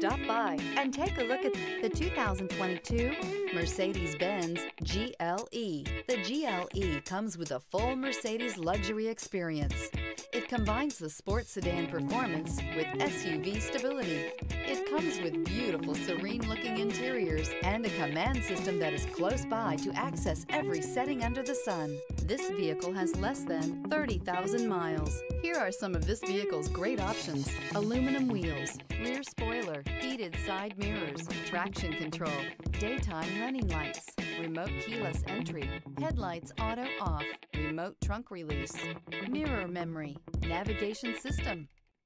Stop by and take a look at the 2022 Mercedes-Benz GLE. The GLE comes with a full Mercedes luxury experience. It combines the sports sedan performance with SUV stability. It comes with beautiful, serene-looking interiors and a command system that is close by to access every setting under the sun. This vehicle has less than 30,000 miles. Here are some of this vehicle's great options. Aluminum wheels, rear spoiler, heated side mirrors, traction control, daytime running lights, remote keyless entry, headlights auto off, remote trunk release, mirror memory, navigation system.